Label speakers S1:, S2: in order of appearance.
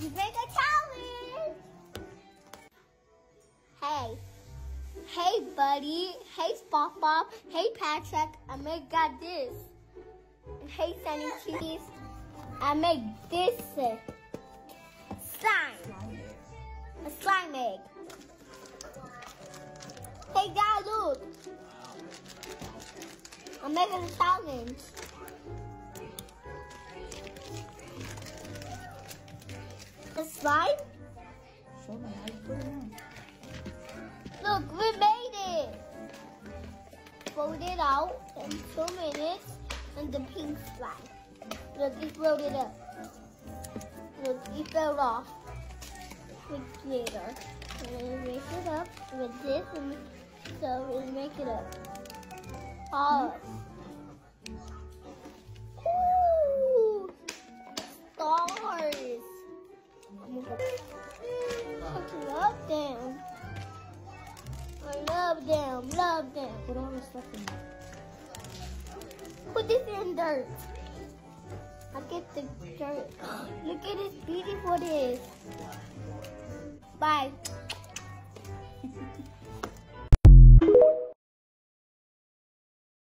S1: You make a challenge. Hey. Hey, buddy. Hey, Spop Bop. Hey, Patrick. I make got this. And hey, Sunny Cheese. I make this slime. A slime egg. Hey, guys, look. I'm making a challenge. Slime?
S2: Show me how you put it on.
S1: Look, we made it. Fold it out in two minutes and the pink slime. Look, it rolled it up. Look, it fell off with glitter. And then make it up with this and so we make it up. Oh. Ooh, them. I love them, love them.
S2: Put all the stuff in there.
S1: Put this in dirt. I get the dirt. Look at this beautiful this. Bye.